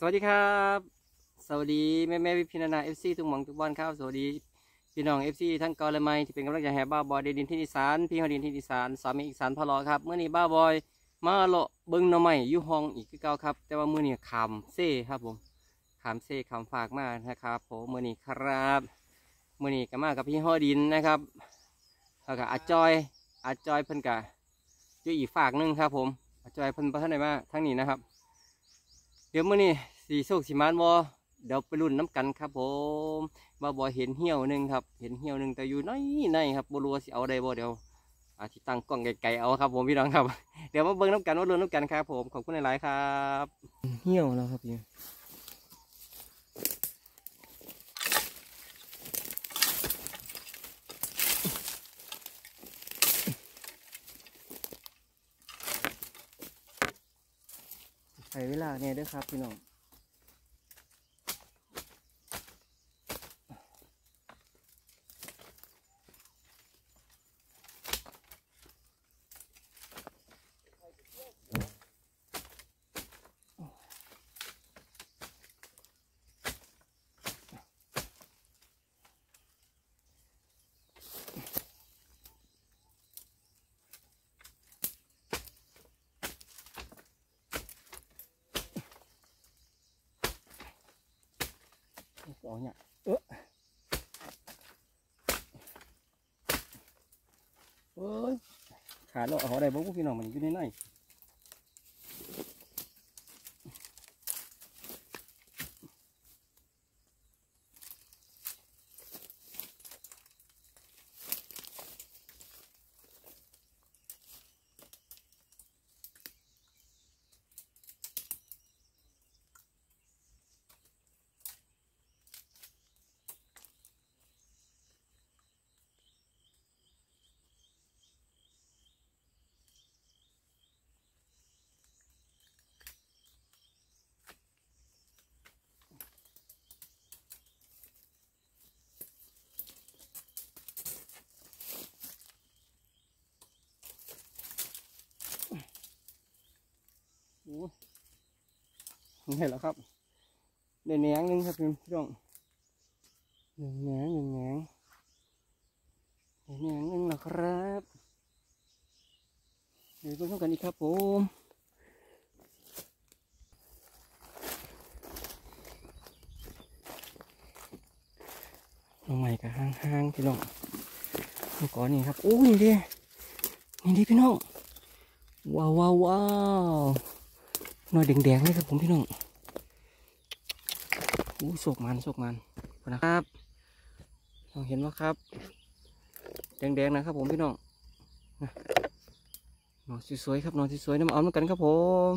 สวัสดีครับ สวัสดีแม่แม่พี่นานาเอฟซีทุกหมองทุกบ้านครับ สวัสดีพี่น้องเอฟซีทั้งเกาและไมที่เป็นกำลังใจให้บ้าบอยเดดินที่อีสานพี่ฮอดินที่อีสานสามีอีสานพอลอครับเมื่อนี้บ้าบอยมาเลาะเบิ้งหน่อไม้อยู่ห้องอีกคือเก่าครับ แต่ว่าเมื่อนี้ขามเซ่ครับผมขามเซ่ขามฝากมากนะครับผมเมื่อนี้ครับเมื่อนี้ก็มากับพี่ฮอดินนะครับแล้วก็อาจอยอาจอยเพิ่นกะอยู่อีกฝากหนึงครับ ผมอาจอยเพิ่นปท่านไหนมาทั้งนี้นะครับ เดี๋ยวมื่อนี้สีโชคสีมานบอเดี๋ยวไปรุ่นน้ำกันครับผมบาบอเห็นเหี้ยวหนึ่งครับ เห็นเหี้ยวหนึ่งแต่อยู่ในในครับบรัวสิเอาได้บ่เดี๋ยวอาทิตั้งกล้องไกลๆเอาครับผมพี่น้องครับ เดี๋ยวมาเบิ่งน้ำกันว่ารุ่นน้ำกันครับผมขอบคุณหลายๆครับ เหี้ยวแล้วครับพี่ ใช้เวลาเนี่ยด้วยครับพี่น้อง อ๋อเนี่ยเออเอ้ยขาเร เอาได้บ่พวกพี่น้องมันอยู่ในในโอ้นี่แหละครับได้แหนงหนึงครับพี่น้องหนึ่งแหนงหนึ่งแหนงได้แหนงหนึ่งแล้วครับเดี๋ยวไปพบกันอีกครับผมน้องใหม่กับห้างๆพี่น้องเมื่อก่อนนี่ครับโอ้ยนี่ดินี่ดิพี่น้องว้าวว้าวว้าว หน่อยแดงๆเลยครับผมพี่น้องอู้โศกมันโศกมันนะครับลองเห็นว่าครับ แดงๆนะครับผมพี่น้องนอนสวยๆครับนอนสวยๆน้ำเอาน้ำกันครับผม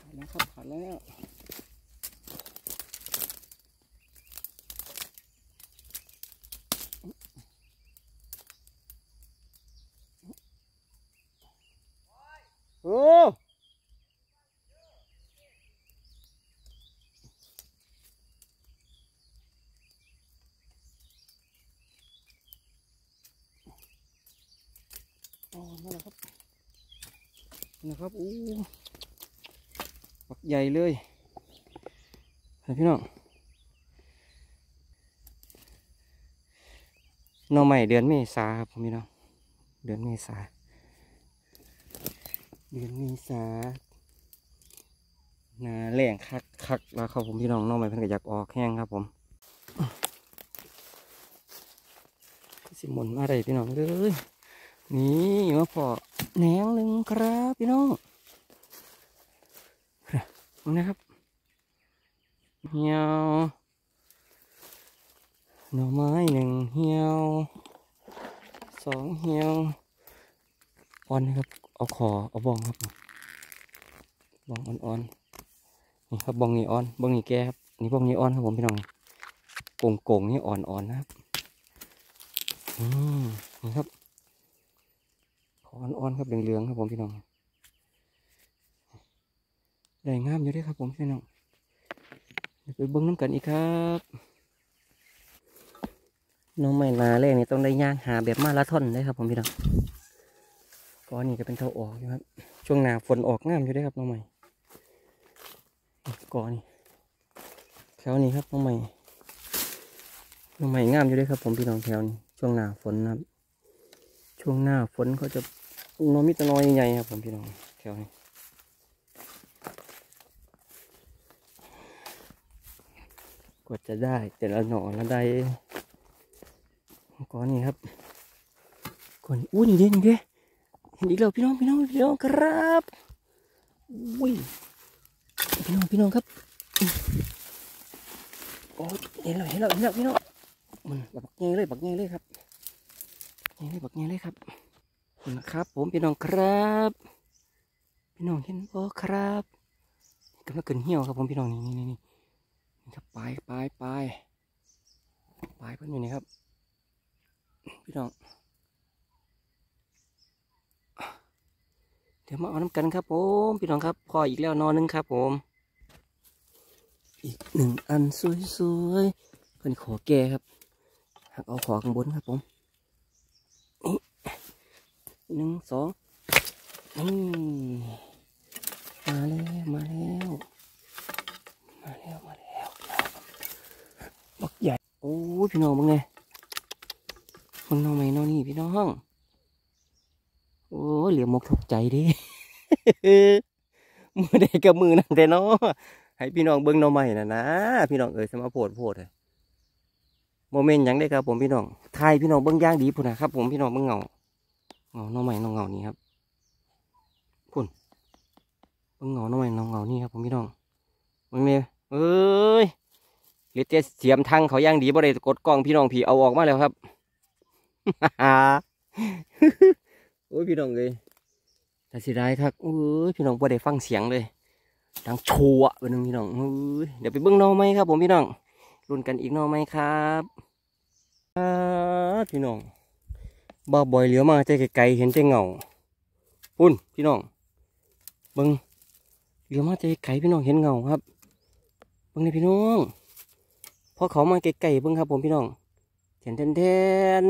ผ่านแล้วครับผ่านแล้วโอ้อ๋อนั่นแหละครับ นะครับอู้ปักใหญ่เลยเห็นพี่น้องน้องใหม่เดือนเมษาครับผมพี่น้องเดือนเมษาเดือนเมษาหนาแรงคักคักแล้วครับผมพี่น้องน้องใหม่เพิ่นก็อยากออกแห้งครับผมสิหมุนมาได้พี่น้องเลยนี่มาพอ แหนงหนึ่งครับพี่น้องนะครับเหี่ยวหน่อไม้หนึ่งเหี่ยวสองเหี่ยวอ่อนนะครับเอาคอเอาบองครับบองอ่อนๆนี่ครับบองนี่อ่อนบองนี่แก่ครับนี่บองนี่อ่อนครับผมพี่น้องโก่งงๆนี่อ่อนๆนะครับอืมนี่ครับ ออ่อนๆครับเหลืองๆครับผมพี่น้องได้งามอยู่ด้วยครับผมพี่น้องเดี๋ยวไปเบิ้งน้ำกันอีกครับ น้องใหม่นาแรกนี่ต้องได้ย่างหาแบบมาราธอนได้ครับผมพี่น้องก้อนนี้ก็เป็นเท่าออกอยู่ครับ ช่วงหนาฝนออกงามอยู่ด้อครับน้องใหม่ก้อนนี้แถวนี้ครับน้องใหม่น้องใหม่งามอยู่ด้อครับผมพี่น้องแถวนี้ช่วงหนาฝนนะครับช่วงหน้าฝนเขาจะ น้องมิตรน้อยใหญ่ครับผมพี่น้องแถวนี้กว่าจะได้แต่ละหน่อละได้ก้อนนี้ครับก้อนนี้อู้นี่เด่นเด้เห็นอีกแล้วพี่น้องพี่น้องพี่น้องครับอุ้ยพี่น้องพี่น้องครับโอ้เห็นแล้วเห็นแล้วเห็นแล้วพี่น้องมันบักเงยเลยบักเงยเลยครับเงยเลยบักเงยเลยครับ นะครับ ผมพี่น้องครับ พี่น้องเห็นบ่ครับกำลังเกินเหี่ยวครับผมพี่น้องนี่นี่นี่นี่ครับปลายปลายปลายปลายเพิ่นอยู่นี่ครับ พี่น้องเดี๋ยวมาเอาน้ำกันครับผมพี่น้องครับพออีกแล้วนอนหนึงครับผม อีกหนึ่งอันสวยๆเพิ่นขอแก่ครับหักเอาขอข้างบนครับผม หนึ่งสองนี่มาแล้วมาแล้วมาแล้วมาแล้วบักใหญ่โอ้ยพี่น้องมึงไงมึงน้องไหมน้องนี่พี่น้องโอ้เหลียวมกทุกใจดิมือใดกับมือนั่นแต่เนาะให้พี่น้องเบิ้งน้องใหม่นะนะพี่น้องเอ๋ยสมาโพดโพดเลยโมเมนต์ยังได้ครับผมพี่น้องทายพี่น้องเบิ้งย่างดีพุ่นนะครับผมพี่น้องเบิ้งเงา เงาหน้อใหม่น้องเงานี่ครับพุ่นเบิ้งเงาหน้อใหม่น้องเงานี่ครับผมพี่น้องมึงเนี่ยเอ้ยหรือเตเสียมทางเขาย่างดีบ่ได้กดกล้องพี่น้องผีเอาออกมาแล้วครับโอ้ยพี่น้องเลยแต่เสียดายครับโอ้ยพี่น้องบ่ได้ฟังเสียงเลยดังชัวไปหนึ่งพี่น้องเอ้ยเดี๋ยวไปเบิ้งหน้องไหมครับผมพี่น้องรุ่นกันอีกหน้องไหมครับอ่าพี่น้อง บ้าบอยเหลียวมาใจไกลๆเห็นใจเงาปุ่นพี่น้องเบิ้งเหลียวมาใจไกลพี่น้องเห็นเงาครับเบิ่งเลยพี่น้องพอเขามาไกลๆเบิ่งครับ ผมพี่น้องแทนแทนแทน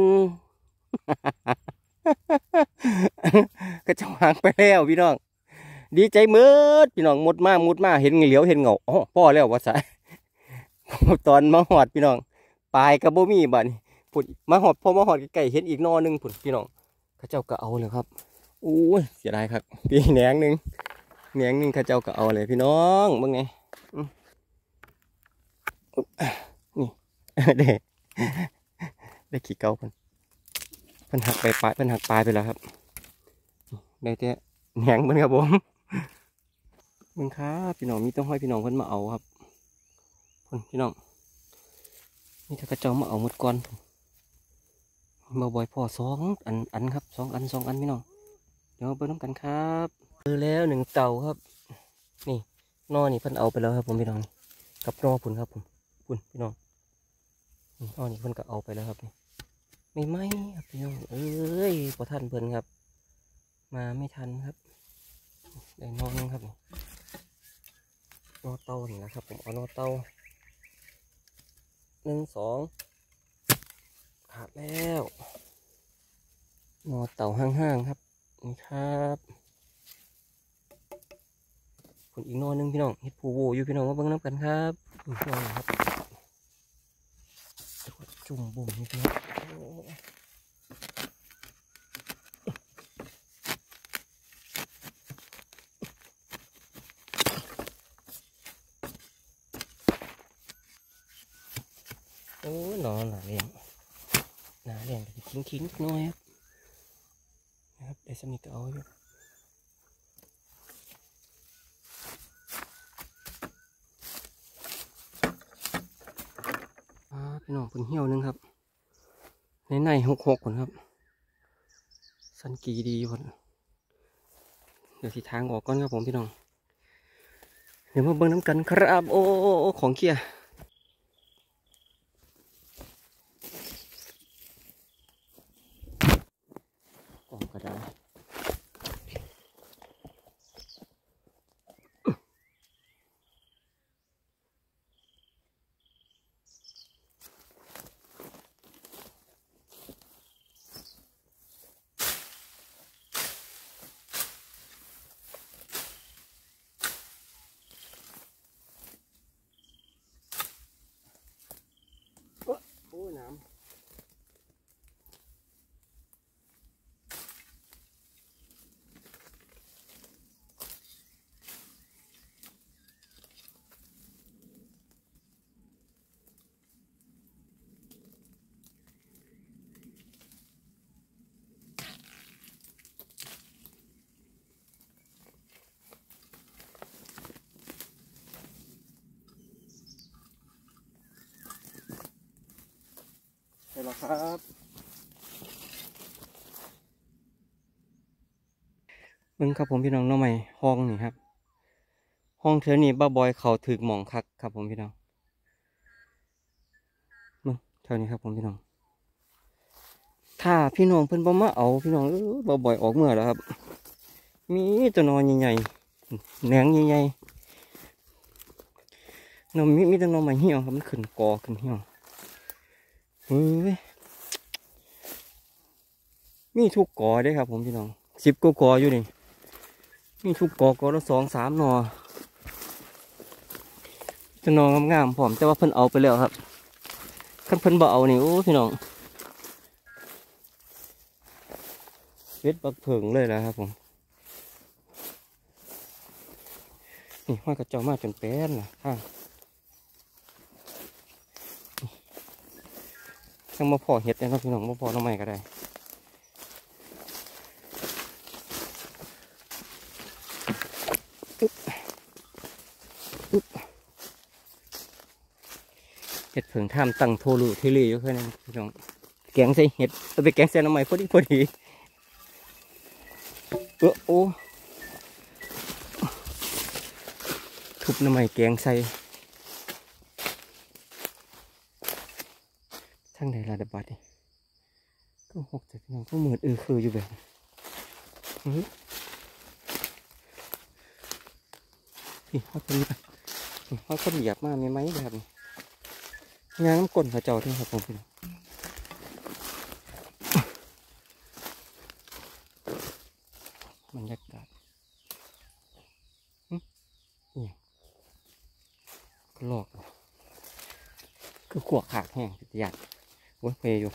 ก็จะวางไปแล้วพี่น้อง ดีใจมืดพี่น้องมุดมามุดมาเห็นเหลียวเห็นเงาอ๋อพ่อแล้ววะสายตอนมาหอดพี่น้องปลายกระโบมีบัดน ผุดมาหอดพอมาหอดไกลๆเห็นอีกนอหนึงผุดพี่น้องข้าเจ้าก็เอาเลยครับอู้เสียดายครับพี่แหนงหนึ่งแหนงหนึ่งข้าเจ้าก็เอาเลยพี่น้องเบิ่งไงนี่เด้ได้ขี่เกาพิ่นพิ่นหักไปปลายพิ่นหักปลายไปแล้วครับได้แต่แหนงเพิ่นครับผมมึงครับพี่น้องมีต้องให้พี่น้องเพิ่นมาเอาครับพิ่นพี่น้องนี่ถ้ากระเจ้ามาเอาหมดก่อน มาบ่อยพ่อสองอันอันครับสองอันสองอันพี่น้องเดี๋ยวมาเบิ่งน้ำกันครับเจอแล้วหนึ่งเต่าครับ นี่นอนี่เพิ่นเอาไปแล้วครับผมพี่น้องกับนอพุ่นครับผมคุณพี่น้องนอนี่เพิ่นก็เอาไปแล้วครับนี่ไม่ไหมครับพี่น้องเอ้ยพอทันเพิ่นครับ มาไม่ทันครับได้นอนนึงครับนี่นอเต้านี่นะครับผมเอานอเต้าหนึ่งสอง ขาดแล้วนอเต่าห้างๆครับนี่ครับคนอีกนอหนึงพี่น้องเฮ็ดผูโวอยู่พี่น้องมาเบิ่งน้ำกันครับนี่นอนี่ครับจุ่มบุ่มนี่พี่น้องอ้ยหนอนหนาเลี้ยงห นาเลี้ยงทิ้งทิ้งๆน้อยครับนะครับได้สมิกก็เอาอยู่พี่น้องเพิ่งเหี่ยวนึงครับ ในในหกหกคนครับ สันกีดีคนเดี๋ยวสิทางออกก่อนครับผมพี่น้อง เดี๋ยวมาเบิ่งน้ำกันครับ โอ้โอ้โอ้ของเกียร์ ครับ มึงครับผมพี่น้องน้องใหม่ห้องนี่ครับ ห้องเธอนี่บ้าบอยเขาถึกหมองคักครับผมพี่น้องมึงเท่านี้ครับผมพี่น้อง ถ้าพี่น้องเพิ่นบ่มาเอาพี่น้องเออบ้าบอยออกเมื่อแล้วครับ มีตัวนอนใหญ่ๆแหนงใหญ่ๆนมมีมีแต่นมใหม่เหี่ยวครับมันขึ้นกอขึ้นเหี่ยว เฮ้ยมีทุกกอได้ครับ ผมพี่น้องสิบกกออยู่นี่มีทุกกอกอละสองสามนอจะนอนงามๆผมแต่ว่าเพิ่นเอาไปแล้วครับคันเพิ่นบ่เอานี่โอ้พี่น้องเวทบักเผิงเลยนะครับผมนี่ห้อยกระจ้ามาจนแป้นนะข้าง ยังมาพอเห็ดนะครับพี่น้องมาพอน้องใหม่ก็ได้เห็ดเผิงท่ามตั้งโทรูเทเลอยู่แค่นั้นพี่น้องแกงใส่เห็ดเอาไปแกงใส่น้ำใหม่พอดีพอดีเออโอ้ทุบน้ำใหม่แกงใส่ ทั้งใดระดับบัดนี่ก็หกจากน้องก็เหมือนเออคืออยู่แบบอื้อพี่เขาคนนี้ไปเขาคนเหยียบมาไม่ไหมแบบนี้งานน้ำก้นเขาเจ้าด้วยครับผมพี่น้องบรรยากาศนี่ก็ลอกคือขวกขากแห้งติดยัด อ้ยเพยอยู่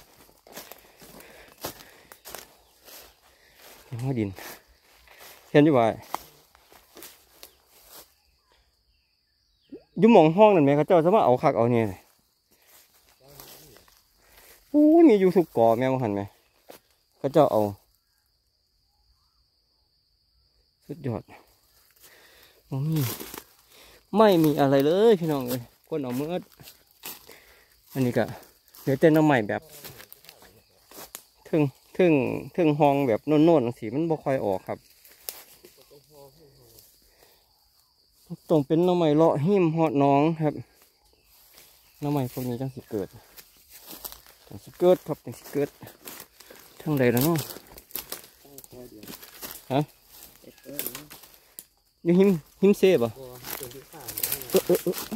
ยังไม่ดิน เห็นอยู่ว่าอยู่มองห้องนั่นไหมเขาเจ้าสามารถเอาคักเอาเนี่ยเลยโอ้มีอยู่ทุกกอแม่มาหันไหมเขาเจ้าเอา สุดยอดโอ้ยไม่มีอะไรเลยพี่น้องเลยคนเอาเมื่ออันนี้ก็ เดี๋ยวเต้นน้ำใหม่แบบทึ่งทึ่งทึ่งห้องแบบโน่นๆสีมันบ่ค่อยออกครับต้องเป็นน้ำใหม่เลาะหิมหอดน้องครับน้ำใหม่พวกนี้จังสิเกิดจังสิเกิดครับจังสิเกิดทั้งใดแล้วเนาะฮะยู่หิมหิมเซ่บอะเออเออเออเ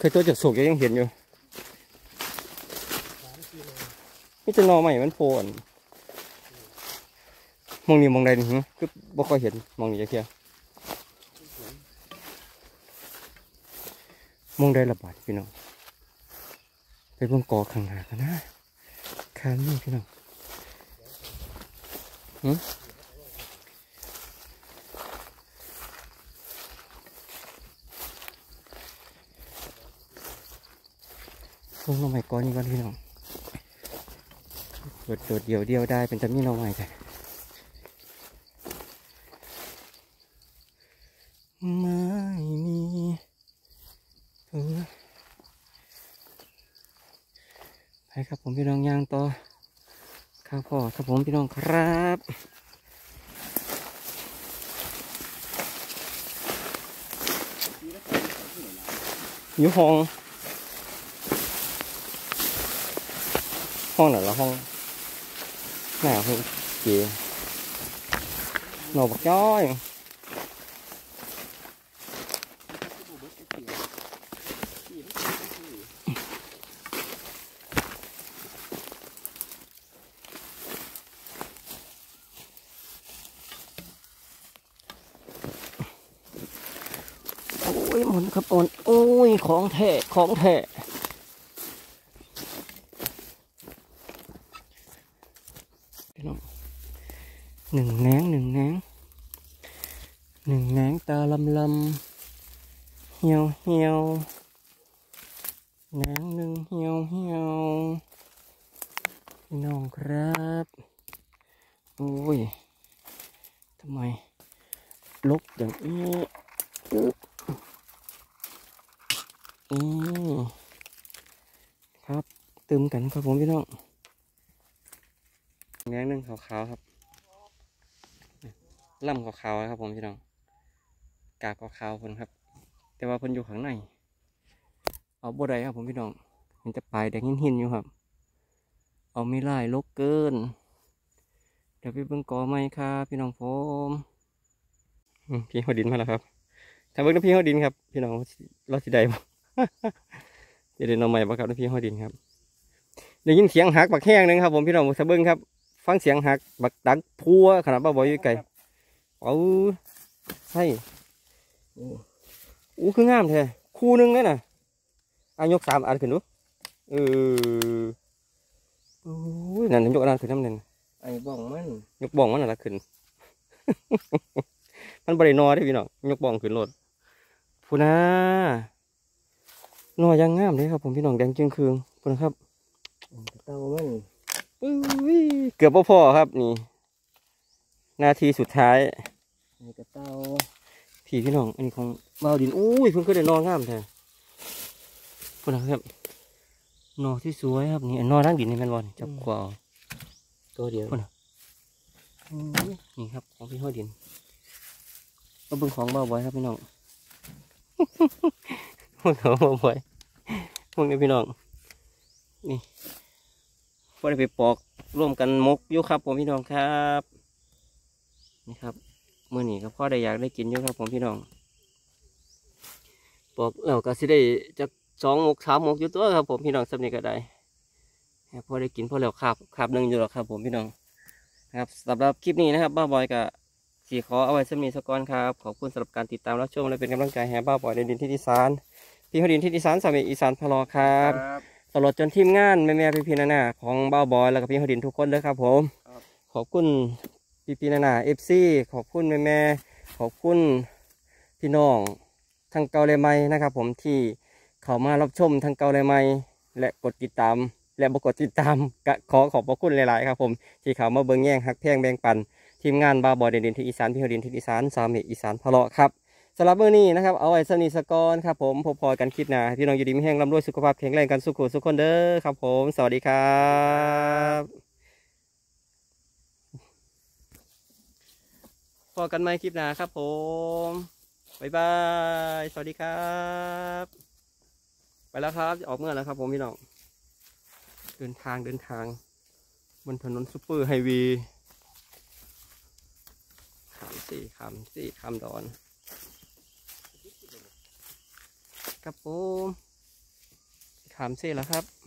คยตัวจากโศกยังเห็นอยู่นี่จะนอใหม่มันโผล่มองนี่มองใดนี่คือบ่ค่อยเห็นมองนี่จะเทียมองใดระบาดพี่น้องไปเบนกอข้างหน้ากันนะข้างนี้พี่น้อง พวกเราใหม่ก้อนนี้ก่อนพี่น้องโดดโดดเดียวเดียวได้เป็นจำนี่เราใหม่แต่ไม่มีเออไปครับผมพี่น้องย่างต่อข้าวพ่อครับผมพี่น้องครับอยู่ห้อง ห้องไหนละห้องหน้าห้องเกี๋ยหนอบักย้อยโอ้ยมันครับโอนโอ้ย ของแท้ของแท้ พี่น้อง หนึ่งแนงหนึ่งแนงหนึ่งแนงตาลำลำเหี่ยวเหี่ยวแนงหนึ่งเหี่ยวเหี่ยวพี่น้องครับโอ้ยทำไมลกอย่างนี้อึ๊บนี่ครับ ตึมกันครับผมพี่น้องแมงหนึ่งขาวๆครับ ล่ำขาวๆครับผมพี่น้อง กากขาวๆคนครับ แต่ว่าเพิ่นอยู่ข้างใน เอาบ่ได้ครับผมพี่น้อง มันจะปลายแดงหินๆอยู่ครับ เอาไม่ไล่ลกเกิน เดี๋ยวไปเบิ่งกอไม้ครับพี่น้องผมพี่เขาดินมาแล้วครับถ้าเบิ่งน้ำพี่เขาดินครับ พี่น้องเราสิได้บ่จะได้นอนใหม่บ่ครับน้ำพี่เขาดินครับได้ยินเสียงหักบักแห้งหนึงครับผมพี่น้องถ้าเบิ่งครับ ฟังเสียงหักบักดังพัวขนาดบ้าบอยอยู่ไกล เอาใช่อู้คืองามแท้คู่หนึงเลยน่ะอายกสามอันขึ้นดูเออโอ้ยนั่นยกอันนั้นขึ้นน้ำเน่นไอ้บ้องมันยกบ้องมันน่ะละขึ้น มันบรินอได้อพี่น้องยกบ้องขึ้นรถพูนะนอยังงามเลยครับผมพี่น้องแดงจึงคืองพูนะครับเต้ามันอุ้ยเกือบบ่พอครับนี่ นาทีสุดท้ายนี่ก็เต้าพี่พี่น้อง อันนี้ของบ่าวดิน อุ้ยเพิ่งเคยได้นองามแท้พูนะครับนอที่สวยครับนี่อันนอทั้งดินนี่แม่นบอลจับขวาเอาตัวเดียวอุ้ยนี่ครับของพี่ห้อยดินมาเบิ่งของบ่าวบอยครับพี่น้องพวกเขาบ่าวบอยพวกนี้พี่น้อง นี่พอได้ไปปอกร่วมกันมกอยู่ครับผมพี่น้องครับ นี่ครับเมื่อนี้ก็พ่อได้อยากได้กินอยู่ครับผมพี่น้องปอกแล้วก็สิได้จะสองมกสามมกอยู่ตัวครับผมพี่น้องสำนี้ก็ได้ให้พอได้กินพอแล้วคาบคาบหนึ่งอยู่หรอกครับ ผมพี่น้องนะครับสำหรับคลิปนี้นะครับบ้าบอยกับสีขอเอาไว้สำนีสกอนครับขอบคุณสำหรับการติดตามรับชมและเป็นกำลังใจให้บ้าบอยในดินที่อีสานพี่ฮดินที่อีสานสามีอีสานพะลอครับครับตลอดจนทีมงานแม่แม่พี่พี่นานาของบ้าบอยแล้วก็พี่ฮดินทุกคนเลยครับผมครับขอบคุณ พี่พี่นานาเอฟซีขอบคุณแม่แม่ขอบคุณพี่น้องทางเกาเลยไม้นะครับ ผมที่เข้ามารับชมทางเกาเลยไม้และกดติดตาม และบกดติดตามก็ขอขอบพระคุณหลายๆครับผมที่เข้ามาเบิ่งแย่งฮักแพงแบ่งปันทีมงานบาบอเด่นดินที่อีสานพี่ฮดินที่อีสานสามเหอีสานพะเลาะครับสำหรับมื้อนี้นะครับเอาไว้สนิสกอนครับผมพบพอกันคลิปหน้าพี่น้องอยู่ดีไมีแห้งร่ำรวยสุขภาพแข็งแรงกันสุขุสุขคนเด้อครับผม สวัสดีครับ อกันไหมคลิปหน้าครับผม บ๊ายบาย สวัสดีครับ ไปแล้วครับ ออกเมื่อแล้วครับผมพี่น้อง เดินทางเดินทาง บนถนนซูเปอร์ไฮวย์ขามสี่ขามสี่ขามดอน ครับผมขามสี่แล้วครับ